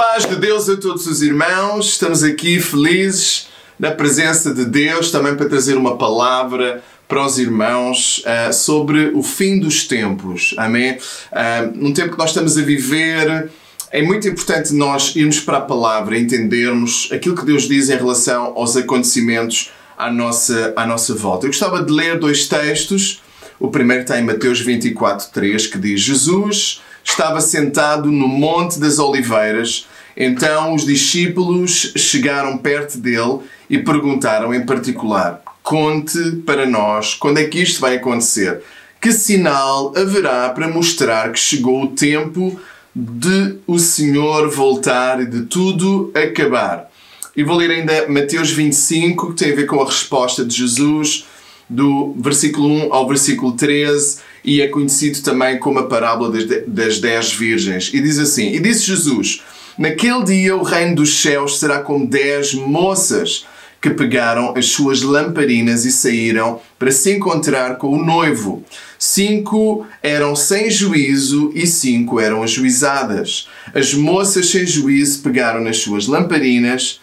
Paz de Deus a todos os irmãos, estamos aqui felizes na presença de Deus também para trazer uma palavra para os irmãos uh, sobre o fim dos tempos. Amém? Uh, num tempo que nós estamos a viver, é muito importante nós irmos para a palavra, entendermos aquilo que Deus diz em relação aos acontecimentos à nossa, à nossa volta. Eu gostava de ler dois textos. O primeiro está em Mateus 24, 3, que diz: Jesus estava sentado no Monte das Oliveiras. Então os discípulos chegaram perto dele e perguntaram em particular: Conte para nós quando é que isto vai acontecer. Que sinal haverá para mostrar que chegou o tempo de o Senhor voltar e de tudo acabar? E vou ler ainda Mateus 25, que tem a ver com a resposta de Jesus, do versículo 1 ao versículo 13 e é conhecido também como a parábola das dez virgens. E diz assim: E disse Jesus: Naquele dia o reino dos céus será como dez moças que pegaram as suas lamparinas e saíram para se encontrar com o noivo. Cinco eram sem juízo e cinco eram ajuizadas. As moças sem juízo pegaram nas suas lamparinas,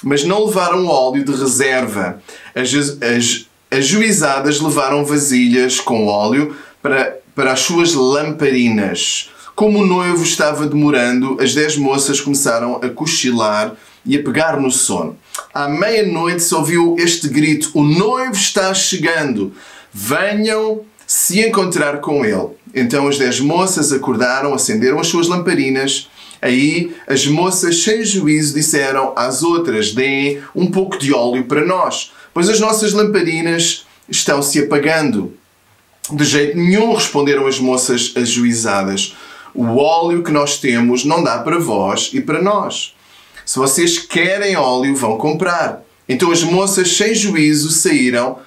mas não levaram óleo de reserva. As, as ajuizadas levaram vasilhas com óleo para, para as suas lamparinas. Como o noivo estava demorando, as dez moças começaram a cochilar e a pegar no sono. À meia-noite se ouviu este grito: O noivo está chegando! Venham se encontrar com ele. Então as dez moças acordaram, acenderam as suas lamparinas. Aí as moças, sem juízo, disseram às outras: Deem um pouco de óleo para nós, pois as nossas lamparinas estão se apagando. De jeito nenhum, responderam as moças ajuizadas. O óleo que nós temos não dá para vós e para nós. Se vocês querem óleo, vão comprar. Então as moças, sem juízo, saíram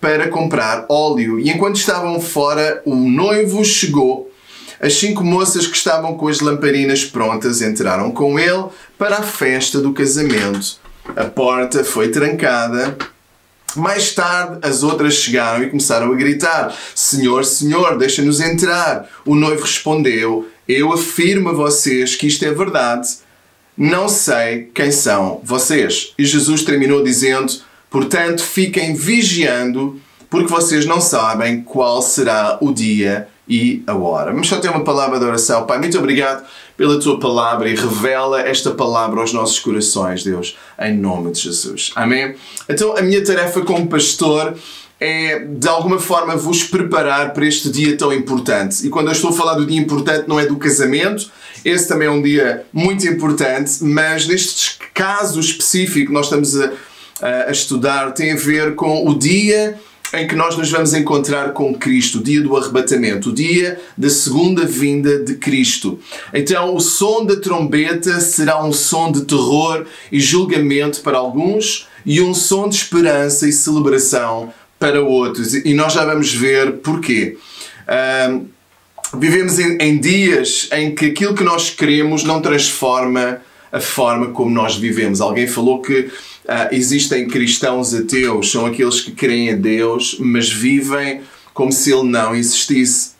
para comprar óleo. E enquanto estavam fora, o noivo chegou. As cinco moças que estavam com as lamparinas prontas entraram com ele para a festa do casamento. A porta foi trancada mais tarde, as outras chegaram e começaram a gritar: Senhor, Senhor, deixa-nos entrar. O noivo respondeu: Eu afirmo a vocês que isto é verdade. Não sei quem são vocês. E Jesus terminou dizendo: Portanto, fiquem vigiando, porque vocês não sabem qual será o dia e a hora. Vamos só ter uma palavra de oração. Pai, muito obrigado pela tua palavra e revela esta palavra aos nossos corações, Deus, em nome de Jesus. Amém? Então, a minha tarefa como pastor é de alguma forma vos preparar para este dia tão importante. E quando eu estou a falar do dia importante, não é do casamento, esse também é um dia muito importante, mas neste caso específico nós estamos a, a estudar tem a ver com o dia em que nós nos vamos encontrar com Cristo, o dia do arrebatamento, o dia da segunda vinda de Cristo. Então, o som da trombeta será um som de terror e julgamento para alguns e um som de esperança e celebração para outros. E nós já vamos ver porquê. Um, vivemos em, em dias em que aquilo que nós queremos não transforma a forma como nós vivemos. Alguém falou que Uh, existem cristãos ateus, são aqueles que creem a Deus, mas vivem como se Ele não existisse.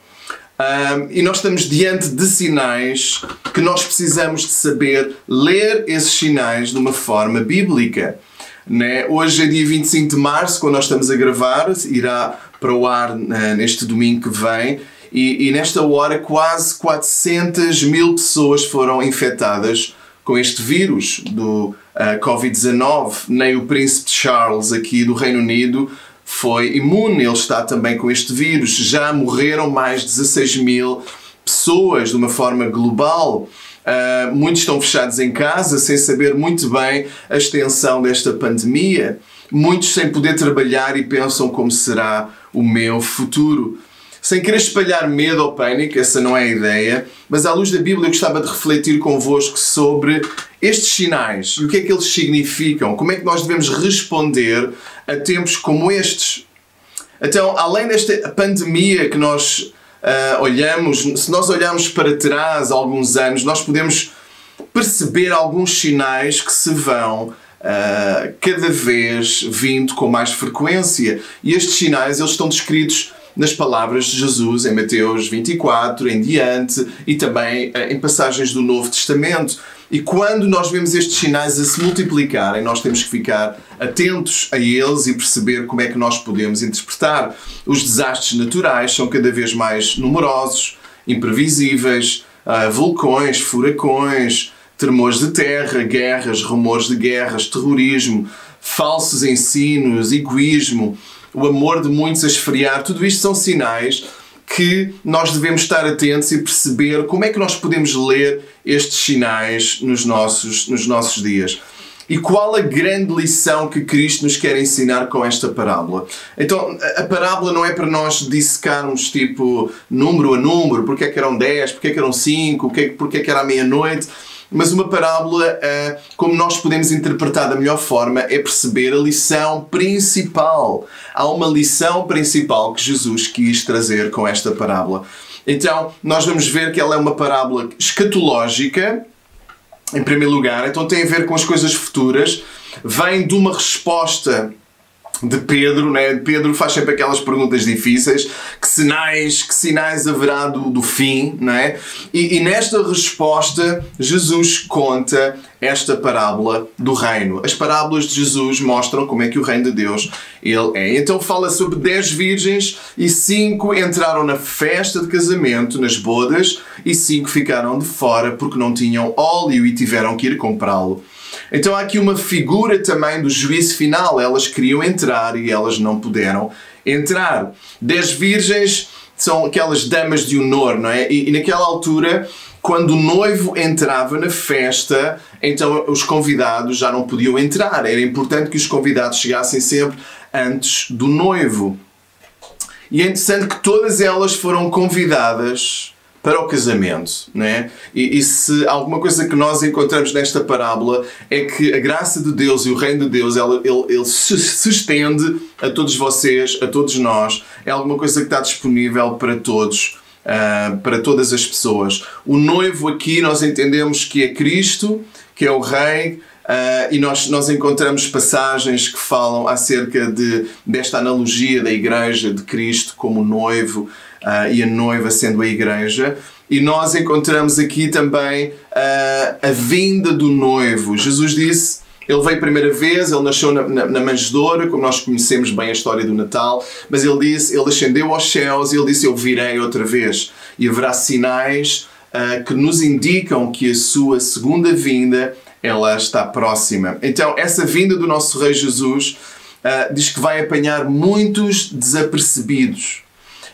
Uh, e nós estamos diante de sinais que nós precisamos de saber ler esses sinais de uma forma bíblica. Né? Hoje é dia 25 de março, quando nós estamos a gravar, irá para o ar uh, neste domingo que vem. E, e, nesta hora, quase 400 mil pessoas foram infectadas com este vírus do uh, Covid-19. Nem o príncipe Charles aqui do Reino Unido foi imune, ele está também com este vírus. Já morreram mais de 16 mil pessoas de uma forma global. Uh, muitos estão fechados em casa sem saber muito bem a extensão desta pandemia. Muitos sem poder trabalhar e pensam como será o meu futuro. Sem querer espalhar medo ou pânico, essa não é a ideia, mas à luz da Bíblia eu gostava de refletir convosco sobre estes sinais e o que é que eles significam, como é que nós devemos responder a tempos como estes. Então, além desta pandemia que nós uh, olhamos, se nós olharmos para trás alguns anos, nós podemos perceber alguns sinais que se vão Uh, cada vez vindo com mais frequência. E estes sinais eles estão descritos nas palavras de Jesus em Mateus 24 em diante e também eh, em passagens do Novo Testamento. E quando nós vemos estes sinais a se multiplicarem, nós temos que ficar atentos a eles e perceber como é que nós podemos interpretar. Os desastres naturais são cada vez mais numerosos, imprevisíveis, uh, vulcões, furacões, tremores de terra, guerras, rumores de guerras, terrorismo, falsos ensinos, egoísmo, o amor de muitos a esfriar. Tudo isto são sinais que nós devemos estar atentos e perceber como é que nós podemos ler estes sinais nos nossos, nos nossos dias. E qual a grande lição que Cristo nos quer ensinar com esta parábola? Então, a parábola não é para nós dissecarmos tipo número a número, porque é que eram 10, porque é que eram 5, porque é que era meia-noite mas uma parábola, eh, como nós podemos interpretar da melhor forma, é perceber a lição principal. Há uma lição principal que Jesus quis trazer com esta parábola. Então, nós vamos ver que ela é uma parábola escatológica, em primeiro lugar, então tem a ver com as coisas futuras, vem de uma resposta de Pedro, né? Pedro faz sempre aquelas perguntas difíceis, que sinais, que sinais haverá do, do fim, né? E, e nesta resposta Jesus conta esta parábola do reino. As parábolas de Jesus mostram como é que o reino de Deus ele é. Então fala sobre dez virgens e cinco entraram na festa de casamento, nas bodas, e cinco ficaram de fora porque não tinham óleo e tiveram que ir comprá-lo. Então há aqui uma figura também do juízo final. Elas queriam entrar e elas não puderam entrar. Dez virgens são aquelas damas de honor, não é? E, e naquela altura, quando o noivo entrava na festa, então os convidados já não podiam entrar. Era importante que os convidados chegassem sempre antes do noivo. E é interessante que todas elas foram convidadas para o casamento. Né? E, e, se alguma coisa que nós encontramos nesta parábola é que a graça de Deus e o reino de Deus ele, ele, ele se estende a todos vocês, a todos nós. É alguma coisa que está disponível para todos. Uh, para todas as pessoas. O noivo aqui nós entendemos que é Cristo, que é o Rei, Uh, e nós, nós encontramos passagens que falam acerca de, desta analogia da Igreja de Cristo como noivo uh, e a noiva sendo a igreja. E nós encontramos aqui também uh, a vinda do noivo. Jesus disse, ele veio a primeira vez, ele nasceu na, na, na, manjedoura, como nós conhecemos bem a história do Natal, mas ele disse, ele ascendeu aos céus e ele disse, eu virei outra vez. E haverá sinais uh, que nos indicam que a sua segunda vinda ela está próxima. Então, essa vinda do nosso Rei Jesus uh, diz que vai apanhar muitos desapercebidos.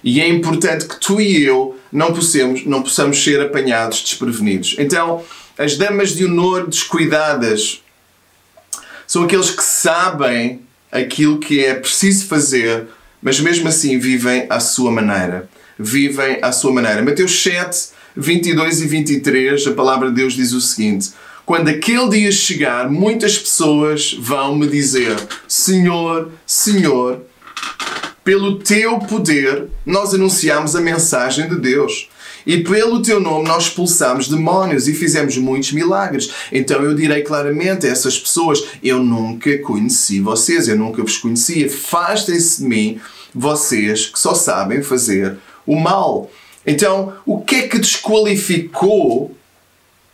E é importante que tu e eu não possamos, não possamos ser apanhados desprevenidos. Então, as damas de honor descuidadas são aqueles que sabem aquilo que é preciso fazer, mas mesmo assim vivem à sua maneira. Vivem à sua maneira. Mateus 7, 22 e 23, a palavra de Deus diz o seguinte: Quando aquele dia chegar, muitas pessoas vão me dizer: Senhor, Senhor, pelo teu poder, nós anunciamos a mensagem de Deus. E pelo teu nome nós expulsamos demónios e fizemos muitos milagres. Então eu direi claramente a essas pessoas: Eu nunca conheci vocês, eu nunca vos conheci. Afastem-se de mim, vocês que só sabem fazer o mal. Então, o que é que desqualificou?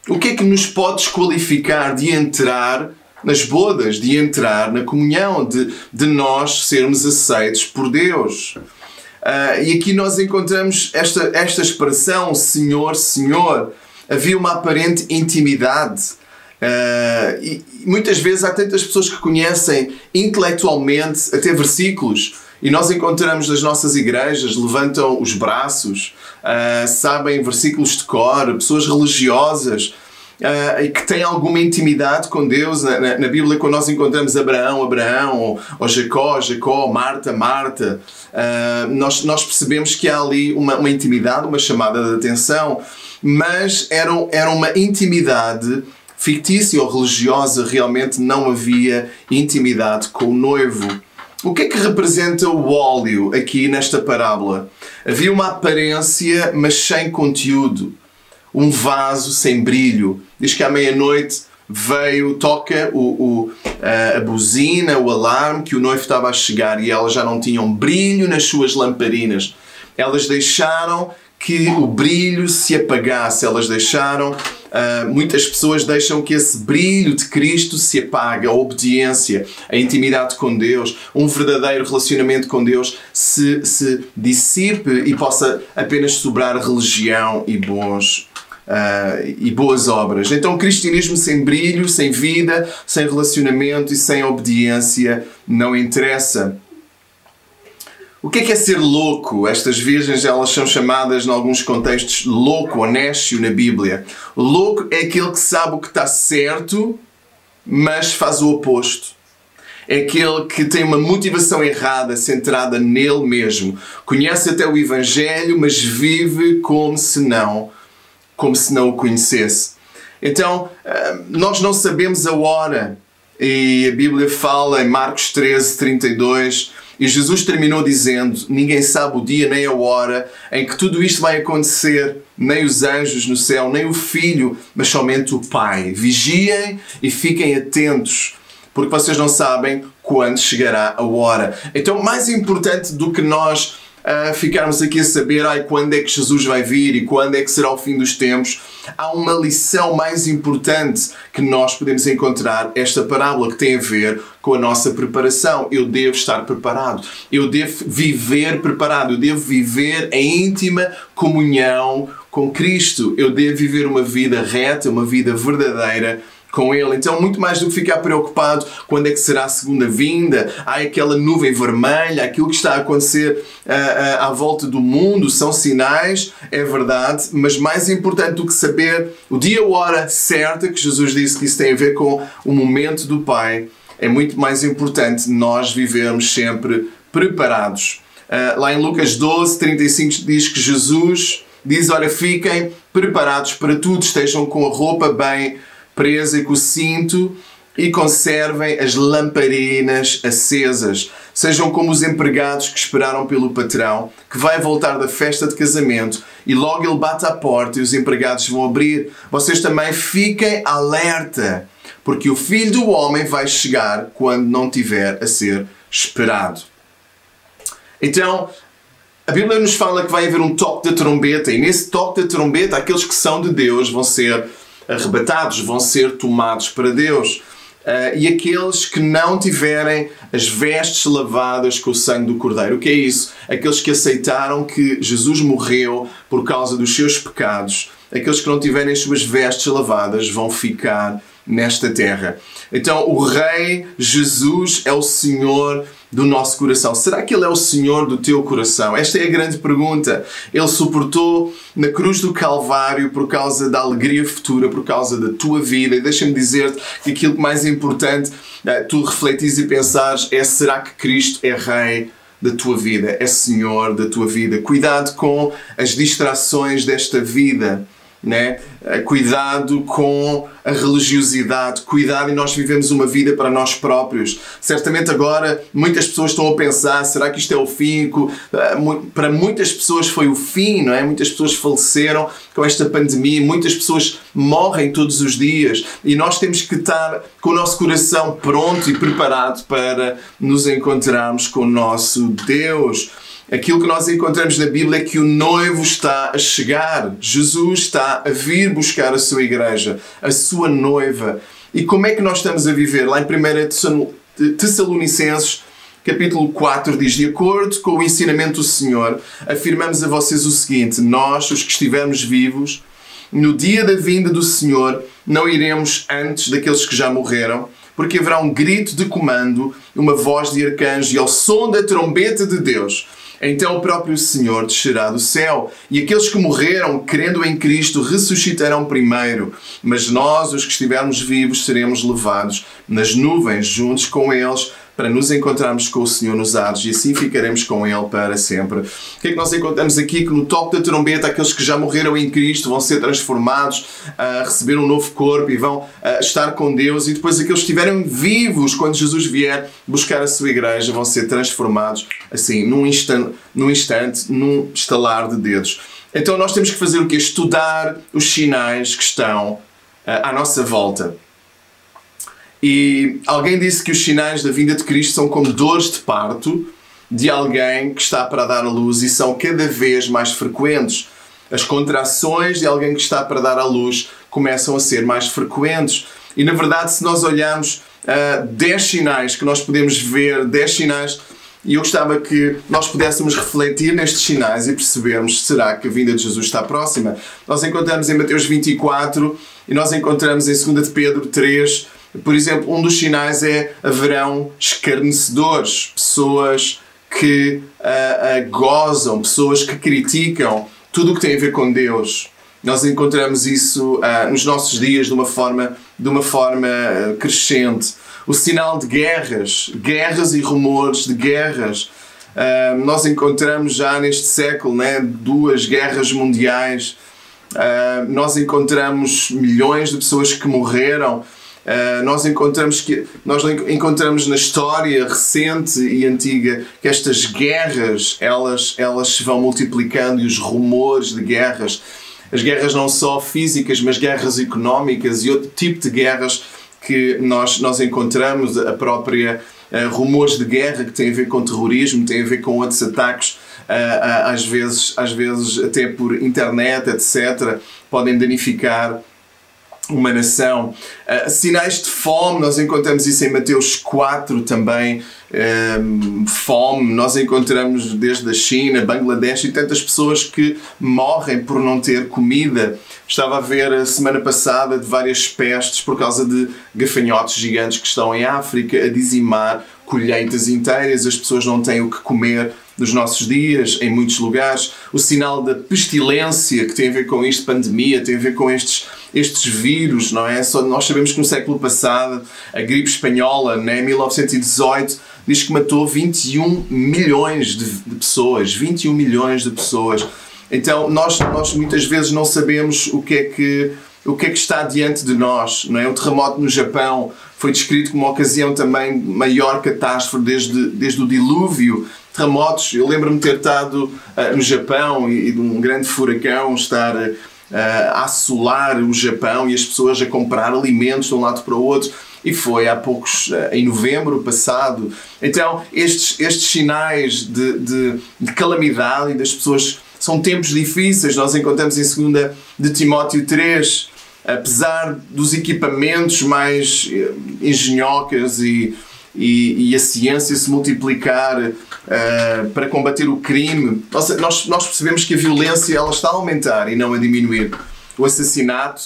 O que é que nos pode desqualificar de entrar nas bodas, de entrar na comunhão, de, de nós sermos aceitos por Deus. Uh, e aqui nós encontramos esta, esta expressão, Senhor, Senhor. Havia uma aparente intimidade. Uh, e muitas vezes há tantas pessoas que conhecem intelectualmente até versículos e nós encontramos nas nossas igrejas, levantam os braços, uh, sabem versículos de cor, pessoas religiosas uh, e que têm alguma intimidade com Deus. Na, na, na, Bíblia, quando nós encontramos Abraão, Abraão, ou, ou Jacó, Jacó, Marta, Marta, uh, nós, nós percebemos que há ali uma, uma intimidade, uma chamada de atenção, mas era, era uma intimidade fictícia ou religiosa, realmente não havia intimidade com o noivo. O que é que representa o óleo aqui nesta parábola? Havia uma aparência, mas sem conteúdo um vaso sem brilho. Diz que à meia-noite veio, toca o, o, a buzina, o alarme que o noivo estava a chegar e elas já não tinham brilho nas suas lamparinas. Elas deixaram que o brilho se apagasse, elas deixaram, uh, muitas pessoas deixam que esse brilho de Cristo se apague, a obediência, a intimidade com Deus, um verdadeiro relacionamento com Deus se, se dissipe e possa apenas sobrar religião e bons Uh, e boas obras. Então, o cristianismo sem brilho, sem vida, sem relacionamento e sem obediência não interessa. O que é, que é ser louco? Estas virgens elas são chamadas, em alguns contextos, louco ou nécio na Bíblia. Louco é aquele que sabe o que está certo, mas faz o oposto. É aquele que tem uma motivação errada, centrada nele mesmo. Conhece até o Evangelho, mas vive como se não, como se não o conhecesse. Então, ah, nós não sabemos a hora. E a Bíblia fala em Marcos 13, 32 e Jesus terminou dizendo: Ninguém sabe o dia nem a hora em que tudo isto vai acontecer, nem os anjos no céu, nem o Filho, mas somente o Pai. Vigiem e fiquem atentos, porque vocês não sabem quando chegará a hora. Então, mais importante do que nós uh, ficarmos aqui a saber ai, quando é que Jesus vai vir e quando é que será o fim dos tempos, há uma lição mais importante que nós podemos encontrar esta parábola que tem a ver com a nossa preparação. Eu devo estar preparado, eu devo viver preparado, eu devo viver em íntima comunhão com Cristo, eu devo viver uma vida reta, uma vida verdadeira com Ele. Então, muito mais do que ficar preocupado quando é que será a segunda vinda, há aquela nuvem vermelha, aquilo que está a acontecer uh, uh, à volta do mundo, são sinais, é verdade, mas mais importante do que saber o dia ou hora certa, que Jesus disse que isso tem a ver com o momento do Pai, é muito mais importante nós vivermos sempre preparados. Uh, lá em Lucas 12, 35 diz que Jesus diz: Olha, fiquem preparados para tudo, estejam com a roupa bem presa com o cinto e conservem as lamparinas acesas. Sejam como os empregados que esperaram pelo patrão, que vai voltar da festa de casamento e logo ele bate à porta e os empregados vão abrir. Vocês também fiquem alerta, porque o filho do homem vai chegar quando não tiver a ser esperado. Então, a Bíblia nos fala que vai haver um toque de trombeta, e nesse toque de trombeta, aqueles que são de Deus vão ser arrebatados, vão ser tomados para Deus. Uh, e aqueles que não tiverem as vestes lavadas com o sangue do Cordeiro. O que é isso? Aqueles que aceitaram que Jesus morreu por causa dos seus pecados. Aqueles que não tiverem as suas vestes lavadas vão ficar nesta terra. Então, o Rei Jesus é o Senhor do nosso coração. Será que Ele é o Senhor do teu coração? Esta é a grande pergunta. Ele suportou na cruz do Calvário por causa da alegria futura, por causa da tua vida. E deixa-me dizer-te que aquilo que mais importante eh, tu refletires e pensares é: será que Cristo é Rei? da tua vida, é Senhor da tua vida. Cuidado com as distrações desta vida né? Eh, cuidado com a religiosidade, cuidado e nós vivemos uma vida para nós próprios. Certamente agora muitas pessoas estão a pensar, será que isto é o fim? Eh, para muitas pessoas foi o fim, não é? Muitas pessoas faleceram com esta pandemia, muitas pessoas morrem todos os dias e nós temos que estar com o nosso coração pronto e preparado para nos encontrarmos com o nosso Deus aquilo que nós encontramos na Bíblia é que o noivo está a chegar. Jesus está a vir buscar a sua igreja, a sua noiva. E como é que nós estamos a viver? Lá em 1 Tessalonicenses, capítulo 4, diz: De acordo com o ensinamento do Senhor, afirmamos a vocês o seguinte: Nós, os que estivermos vivos, no dia da vinda do Senhor, não iremos antes daqueles que já morreram, porque haverá um grito de comando, uma voz de arcanjo e ao som da trombeta de Deus então o próprio Senhor descerá do céu, e aqueles que morreram crendo em Cristo ressuscitarão primeiro, mas nós, os que estivermos vivos, seremos levados nas nuvens juntos com eles para nos encontrarmos com o Senhor nos ares e assim ficaremos com Ele para sempre. O que é que nós encontramos aqui? Que no toque da trombeta, aqueles que já morreram em Cristo vão ser transformados, a receber um novo corpo e vão estar com Deus, e depois aqueles que estiverem vivos quando Jesus vier buscar a sua igreja vão ser transformados assim, num instante, num, instante, num estalar de dedos. Então nós temos que fazer o que? Estudar os sinais que estão à nossa volta. E alguém disse que os sinais da vinda de Cristo são como dores de parto de alguém que está para dar a luz e são cada vez mais frequentes. As contrações de alguém que está para dar à luz começam a ser mais frequentes. E na verdade, se nós olharmos uh, 10 sinais que nós podemos ver, 10 sinais, e eu gostava que nós pudéssemos refletir nestes sinais e percebermos será que a vinda de Jesus está próxima. Nós encontramos em Mateus 24 e nós encontramos em 2 de Pedro 3, por exemplo, um dos sinais é haverão escarnecedores, pessoas que uh, uh, gozam, pessoas que criticam tudo o que tem a ver com Deus. Nós encontramos isso uh, nos nossos dias de uma forma, de uma forma crescente. O sinal de guerras, guerras e rumores de guerras. nós encontramos já neste século né, duas guerras mundiais. nós encontramos milhões de pessoas que morreram Uh, nós encontramos que nós encontramos na história recente e antiga que estas guerras elas elas se vão multiplicando e os rumores de guerras. As guerras não só físicas mas guerras económicas e outro tipo de guerras que nós nós encontramos. A própria uh, rumores de guerra que têm a ver com terrorismo têm a ver com outros ataques uh, às vezes às vezes até por internet etc podem danificar uma nação. Uh, sinais de fome, nós encontramos isso em Mateus 4 também. Um, fome, nós encontramos desde a China, Bangladesh e tantas pessoas que morrem por não ter comida. Estava a ver a semana passada de várias pestes por causa de gafanhotos gigantes que estão em África a dizimar colheitas inteiras, as pessoas não têm o que comer nos nossos dias, em muitos lugares. O sinal da pestilência, que tem a ver com isto, pandemia, tem a ver com estes, estes vírus, não é? Só nós sabemos que no século passado, a gripe espanhola, né, 1918, diz que matou 21 milhões de, de pessoas. 21 milhões de pessoas. Então, nós, nós muitas vezes não sabemos o que é que o que é que está diante de nós, não é? O terremoto no Japão foi descrito como uma ocasião também maior catástrofe desde, desde o dilúvio terremotos. Eu lembro-me ter estado uh, no Japão e, e, de um grande furacão estar uh, a assolar o Japão e as pessoas a comprar alimentos de um lado para o outro. E foi há poucos, uh, em novembro passado. Então, estes, estes sinais de, de, de calamidade e das pessoas são tempos difíceis. Nós encontramos em 2 de Timóteo 3, apesar dos equipamentos mais engenhocas e e, e a ciência se multiplicar uh, para combater o crime, nós, nós, nós percebemos que a violência ela está a aumentar e não a diminuir. O assassinato,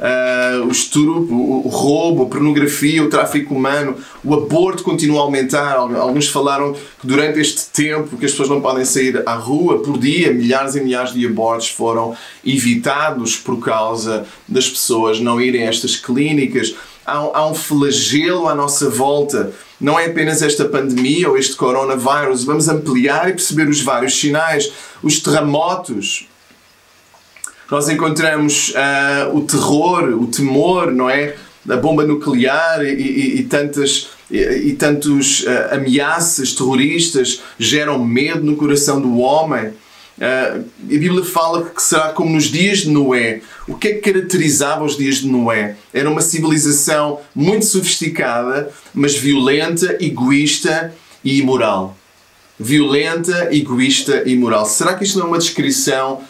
uh, o estupro, o roubo, a pornografia, o tráfico humano, o aborto continua a aumentar. Alguns falaram que durante este tempo que as pessoas não podem sair à rua por dia, milhares e milhares de abortos foram evitados por causa das pessoas não irem a estas clínicas. Há, há um flagelo à nossa volta não é apenas esta pandemia ou este coronavírus, vamos ampliar e perceber os vários sinais, os terremotos. Nós encontramos uh, o terror, o temor, não é? A bomba nuclear e, e, e tantas e, e tantos uh, ameaças terroristas geram medo no coração do homem. Uh, a Bíblia fala que será como nos dias de Noé. O que é que caracterizava os dias de Noé? Era uma civilização muito sofisticada, mas violenta, egoísta e imoral. Violenta, egoísta e imoral. Será que isto não é uma descrição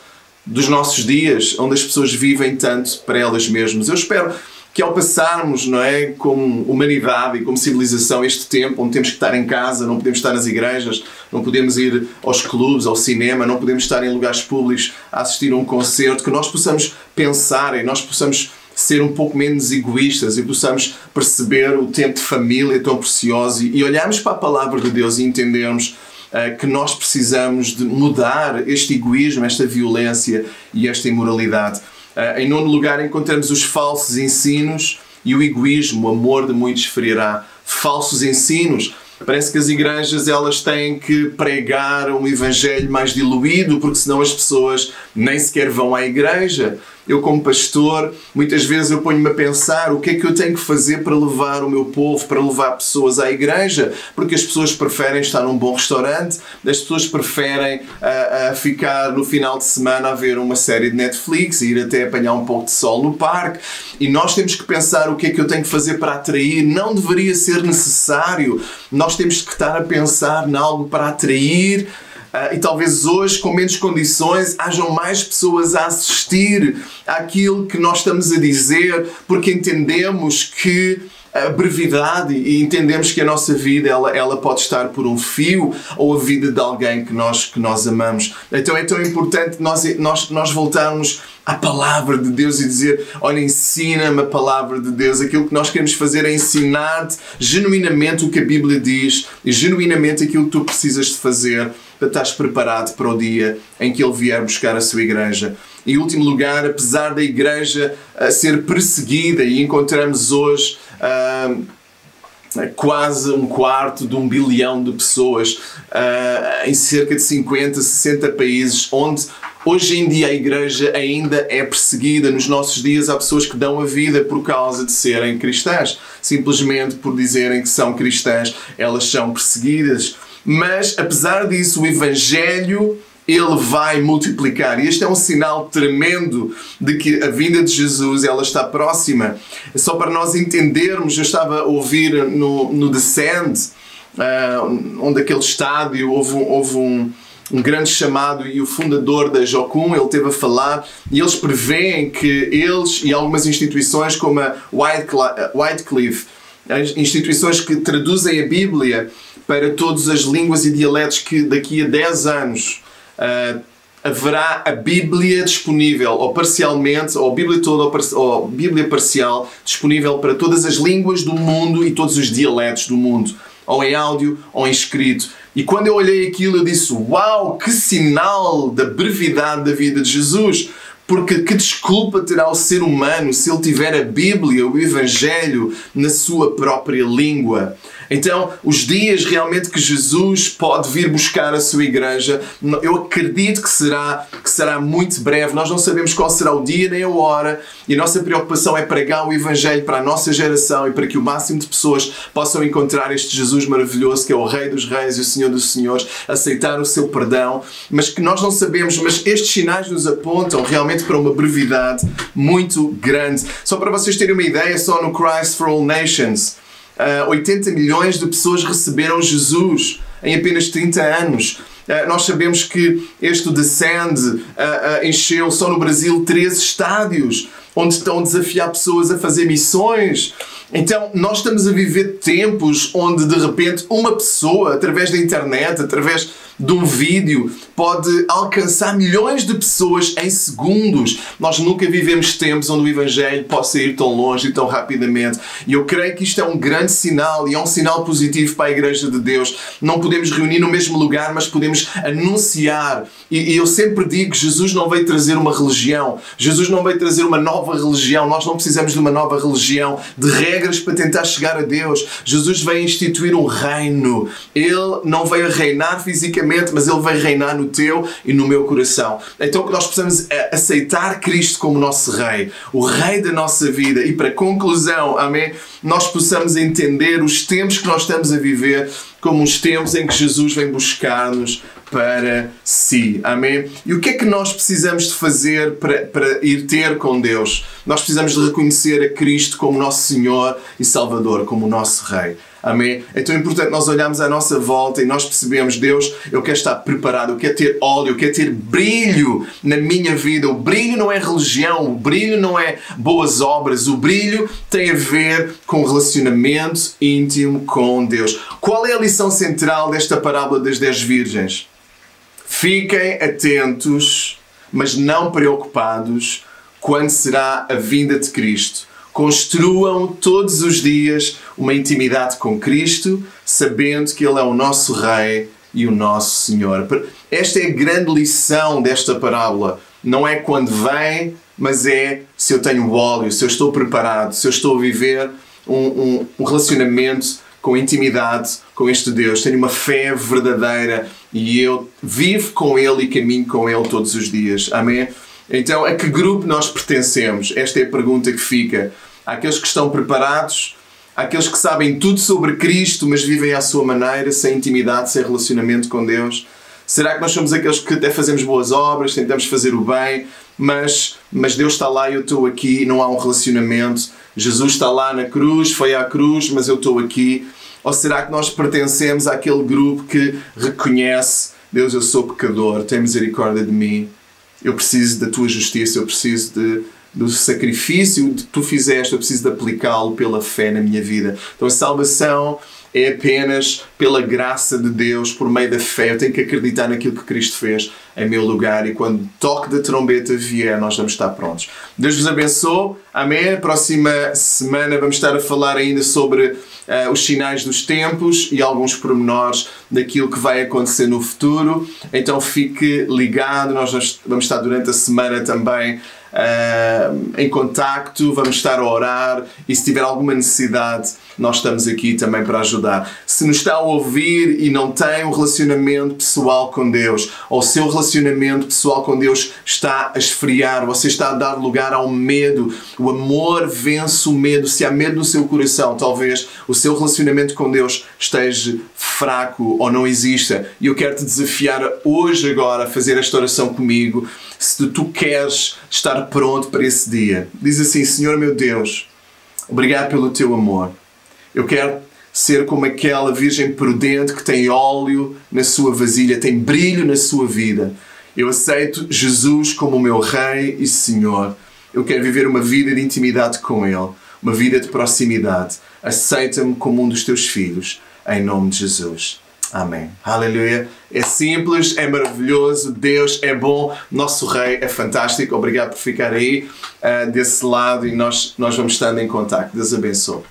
dos nossos dias, onde as pessoas vivem tanto para elas mesmas? Eu espero que ao passarmos, não é, como humanidade e como civilização este tempo, onde temos que estar em casa, não podemos estar nas igrejas, não podemos ir aos clubes, ao cinema, não podemos estar em lugares públicos a assistir a um concerto, que nós possamos pensar e nós possamos ser um pouco menos egoístas e possamos perceber o tempo de família tão precioso e olharmos para a palavra de Deus e entendermos uh, que nós precisamos de mudar este egoísmo, esta violência e esta imoralidade. Uh, em nono lugar, encontramos os falsos ensinos e o egoísmo, o amor de muitos ferirá. Falsos ensinos. Parece que as igrejas elas têm que pregar um evangelho mais diluído, porque senão as pessoas nem sequer vão à igreja. Eu como pastor, muitas vezes eu ponho-me a pensar o que é que eu tenho que fazer para levar o meu povo, para levar pessoas à igreja, porque as pessoas preferem estar num bom restaurante, as pessoas preferem uh, uh, ficar no final de semana a ver uma série de Netflix e ir até apanhar um pouco de sol no parque. E nós temos que pensar o que é que eu tenho que fazer para atrair. Não deveria ser necessário. Nós temos que estar a pensar em algo para atrair Uh, e talvez hoje, com menos condições, hajam mais pessoas a assistir àquilo que nós estamos a dizer, porque entendemos que a brevidade e entendemos que a nossa vida ela, ela pode estar por um fio ou a vida de alguém que nós, que nós amamos. Então é tão importante nós, nós, nós voltarmos à palavra de Deus e dizer: Olha, ensina-me a palavra de Deus. Aquilo que nós queremos fazer é ensinar-te genuinamente o que a Bíblia diz e genuinamente aquilo que tu precisas de fazer para estares preparado para o dia em que Ele vier buscar a sua igreja. Em último lugar, apesar da igreja uh, ser perseguida, e encontramos hoje uh, quase um quarto de um bilhão de pessoas uh, em cerca de 50, 60 países, onde Hoje em dia a igreja ainda é perseguida. Nos nossos dias há pessoas que dão a vida por causa de serem cristãs. Simplesmente por dizerem que são cristãs, elas são perseguidas. Mas apesar disso, o Evangelho ele vai multiplicar. E este é um sinal tremendo de que a vinda de Jesus ela está próxima. Só para nós entendermos, eu estava a ouvir no, no Descend, uh, onde aquele estádio houve, houve um, um grande chamado e o fundador da Jocum, ele teve a falar e eles preveem que eles e algumas instituições como a Whitecliff, instituições que traduzem a Bíblia para todas as línguas e dialetos que daqui a 10 anos uh, haverá a Bíblia disponível, ou parcialmente, ou a Bíblia toda, ou, ou Bíblia parcial, disponível para todas as línguas do mundo e todos os dialetos do mundo, ou em áudio ou em escrito. E quando eu olhei aquilo, eu disse: Uau, que sinal da brevidade da vida de Jesus! Porque que desculpa terá o ser humano se ele tiver a Bíblia, o Evangelho, na sua própria língua? Então, os dias realmente que Jesus pode vir buscar a sua igreja, eu acredito que será, que será muito breve. Nós não sabemos qual será o dia nem a hora, e a nossa preocupação é pregar o Evangelho para a nossa geração e para que o máximo de pessoas possam encontrar este Jesus maravilhoso que é o Rei dos Reis e o Senhor dos Senhores, aceitar o seu perdão, mas que nós não sabemos, mas estes sinais nos apontam realmente para uma brevidade muito grande. Só para vocês terem uma ideia, só no Christ for All Nations uh, ah, 80 milhões de pessoas receberam Jesus em apenas 30 anos. Uh, nós sabemos que este Descend uh, encheu só no Brasil 13 estádios, onde estão a desafiar pessoas a fazer missões. Então, nós estamos a viver tempos onde de repente uma pessoa, através da internet, através de um vídeo pode alcançar milhões de pessoas em segundos. Nós nunca vivemos tempos onde o Evangelho possa ir tão longe e tão rapidamente. E eu creio que isto é um grande sinal e é um sinal positivo para a Igreja de Deus. Não podemos reunir no mesmo lugar, mas podemos anunciar. E, e eu sempre digo: Jesus não veio trazer uma religião, Jesus não veio trazer uma nova religião. Nós não precisamos de uma nova religião, de regras para tentar chegar a Deus. Jesus veio instituir um reino. Ele não veio reinar fisicamente mas Ele vai reinar no teu e no meu coração. Então nós precisamos eh, aceitar Cristo como nosso Rei, o Rei da nossa vida. E para conclusão, amém, nós possamos entender os tempos que nós estamos a viver como uns tempos em que Jesus vem buscar-nos para si. Amém? E o que é que nós precisamos de fazer para, para ir ter com Deus? Nós precisamos de reconhecer a Cristo como nosso Senhor e Salvador, como nosso Rei. Amém? É tão importante nós olharmos à nossa volta e nós percebemos, Deus, eu quero estar preparado, eu quero ter óleo, eu quero ter brilho na minha vida. O brilho não é religião, o brilho não é boas obras, o brilho tem a ver com relacionamento íntimo com Deus. Qual é a lição central desta parábola das dez virgens? Fiquem atentos, mas não preocupados quando será a vinda de Cristo Construam todos os dias uma intimidade com Cristo, sabendo que Ele é o nosso Rei e o nosso Senhor. Esta é a grande lição desta parábola. Não é quando vem, mas é se eu tenho óleo, se eu estou preparado, se eu estou a viver um, um, um relacionamento com intimidade com este Deus, tenho uma fé verdadeira e eu vivo com Ele e caminho com Ele todos os dias. Amém? Então, a que grupo nós pertencemos? Esta é a pergunta que fica. Aqueles que estão preparados, aqueles que sabem tudo sobre Cristo, mas vivem à sua maneira, sem intimidade, sem relacionamento com Deus? Será que nós somos aqueles que até fazemos boas obras, tentamos fazer o bem, mas, mas Deus está lá e eu estou aqui, não há um relacionamento? Jesus está lá na cruz, foi à cruz, mas eu estou aqui. Ou será que nós pertencemos àquele grupo que reconhece Deus, eu sou pecador, tem misericórdia de mim, eu preciso da tua justiça, eu preciso de, do sacrifício que tu fizeste, eu preciso de aplicá-lo pela fé na minha vida. Então a salvação é apenas pela graça de Deus, por meio da fé. Eu tenho que acreditar naquilo que Cristo fez em meu lugar e quando o toque da trombeta vier, nós vamos estar prontos. Deus vos abençoe. Amém. Próxima semana vamos estar a falar ainda sobre uh, os sinais dos tempos e alguns pormenores daquilo que vai acontecer no futuro. Então fique ligado. Nós vamos estar durante a semana também uh, em contacto, vamos estar a orar e se tiver alguma necessidade, nós estamos aqui também para ajudar. Se nos está a ouvir e não tem um relacionamento pessoal com Deus, ou o seu relacionamento pessoal com Deus está a esfriar, você está a dar lugar ao medo, o amor vence o medo. Se há medo no seu coração, talvez o seu relacionamento com Deus esteja fraco ou não exista. E eu quero te desafiar hoje, agora, a fazer esta oração comigo. Se tu queres estar pronto para esse dia, diz assim: Senhor meu Deus, obrigado pelo teu amor. Eu quero ser como aquela virgem prudente que tem óleo na sua vasilha, tem brilho na sua vida. Eu aceito Jesus como o meu Rei e Senhor. Eu quero viver uma vida de intimidade com Ele, uma vida de proximidade. Aceita-me como um dos teus filhos, em nome de Jesus. Amém. Aleluia. É simples, é maravilhoso, Deus é bom, nosso Rei é fantástico. Obrigado por ficar aí uh, desse lado e nós, nós vamos estando em contato. Deus abençoe.